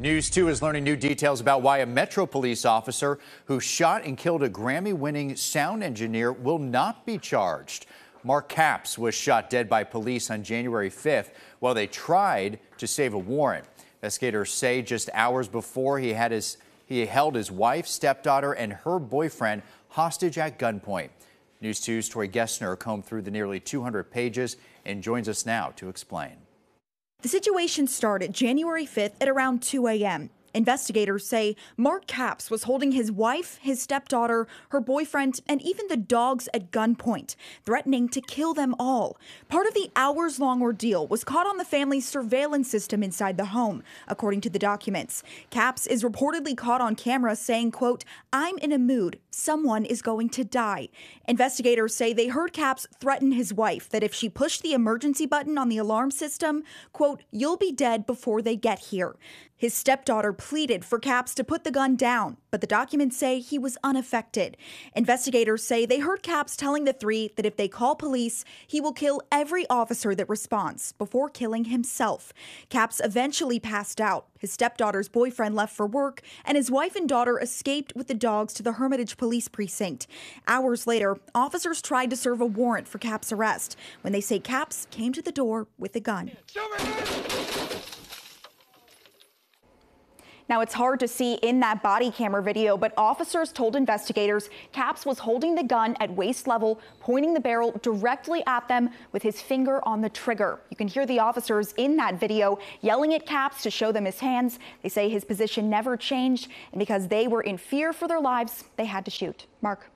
News 2 is learning new details about why a Metro police officer who shot and killed a Grammy winning sound engineer will not be charged. Mark Capps was shot dead by police on January 5th while they tried to save a warrant. Investigators say just hours before he had his he held his wife, stepdaughter, and her boyfriend hostage at gunpoint. News 2's Tori Gessner combed through the nearly 200 pages and joins us now to explain. The situation started January 5th at around 2 a.m. Investigators say Mark Capps was holding his wife, his stepdaughter, her boyfriend, and even the dogs at gunpoint, threatening to kill them all. Part of the hours long ordeal was caught on the family's surveillance system inside the home, according to the documents. Capps is reportedly caught on camera saying, quote, I'm in a mood. Someone is going to die. Investigators say they heard Capps threaten his wife that if she pushed the emergency button on the alarm system, quote, you'll be dead before they get here. His stepdaughter pleaded for Capps to put the gun down, but the documents say he was unaffected. Investigators say they heard Capps telling the three that if they call police, he will kill every officer that responds before killing himself. Capps eventually passed out. His stepdaughter's boyfriend left for work, and his wife and daughter escaped with the dogs to the Hermitage Police Precinct. Hours later, officers tried to serve a warrant for Capps' arrest when they say Capps came to the door with a gun. Now, it's hard to see in that body camera video, but officers told investigators Capps was holding the gun at waist level, pointing the barrel directly at them with his finger on the trigger. You can hear the officers in that video yelling at Capps to show them his hands. They say his position never changed, and because they were in fear for their lives, they had to shoot. Mark.